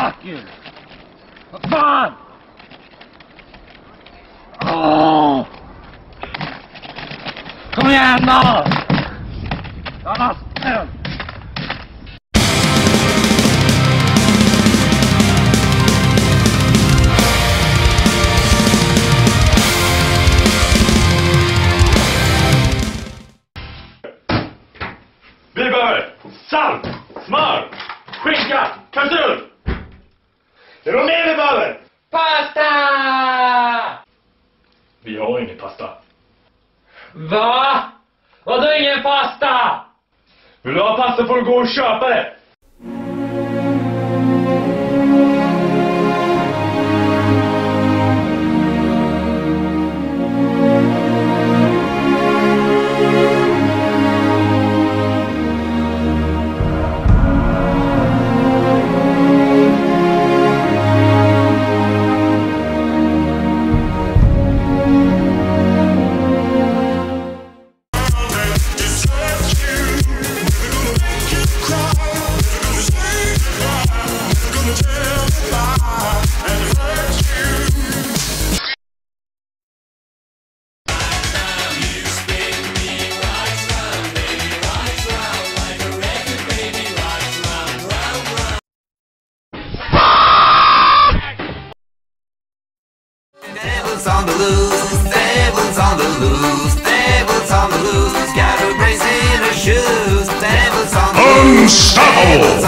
Fuck you. Come on! Oh! Come here, no! on! pero... Bibel! Salt! Smör! Skinka! Kalkun! Behöver. Pasta! Vi har ingen pasta. Va? Vadå ingen pasta? Vill du ha pasta får du gå och köpa det. Devils on the loose, devils on the loose, devils on the loose. Got a brace in her shoes. Devils on the loose, devils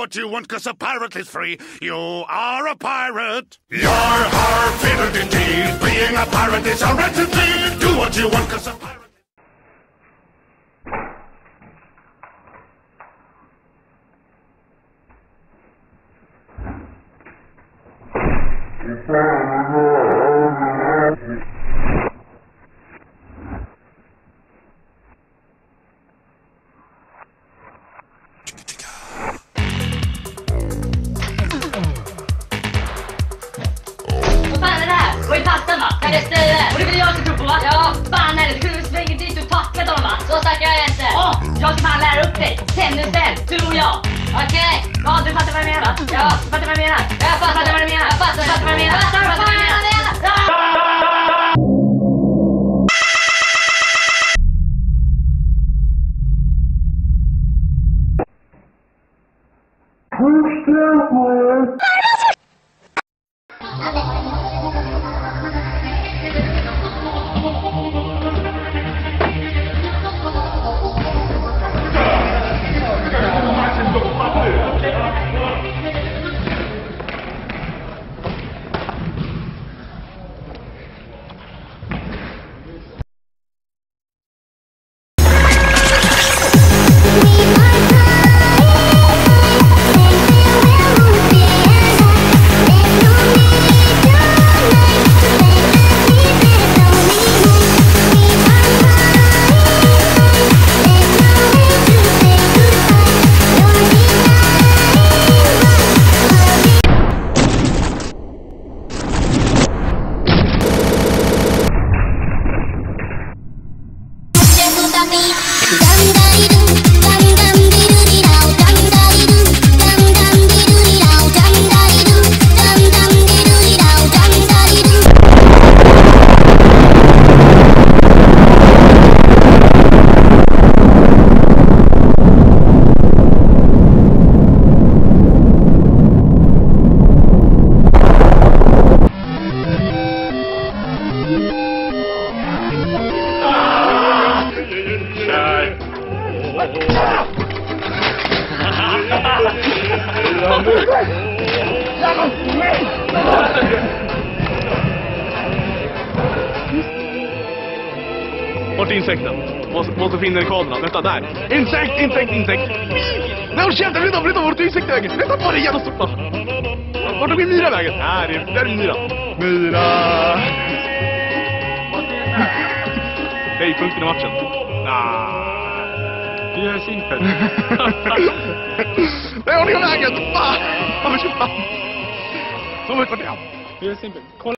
what you want, cause a pirate is free. You are a pirate. You're har fitted indeed. Being a pirate is a right indeed. Do what you want, cause a pirate. Vad jag ska fan lära upp dig. Sämre du tror jag. Okej, ja du fattar vad jag menar va? Ja, du fattar vad jag menar. Jag fattar vad du menar. Jag fattar, fattar vad du menar. Jag fattar vad jag menar. Ja! Vart är insekten? Måste, måste finna den i kablarna. Vänta, där. Insekt, insekt, insekt. Nej, håll käften! Vänta, vänta, vart är insekten? Vänta, bara jävla stoppa. Vart tog Myra vägen? Här är, där är Myra. Myra! Höjdpunkten i matchen. Ah. 你也姓陈？哎呦，你们两个怎么办？怎么办？怎么办？你也姓陈？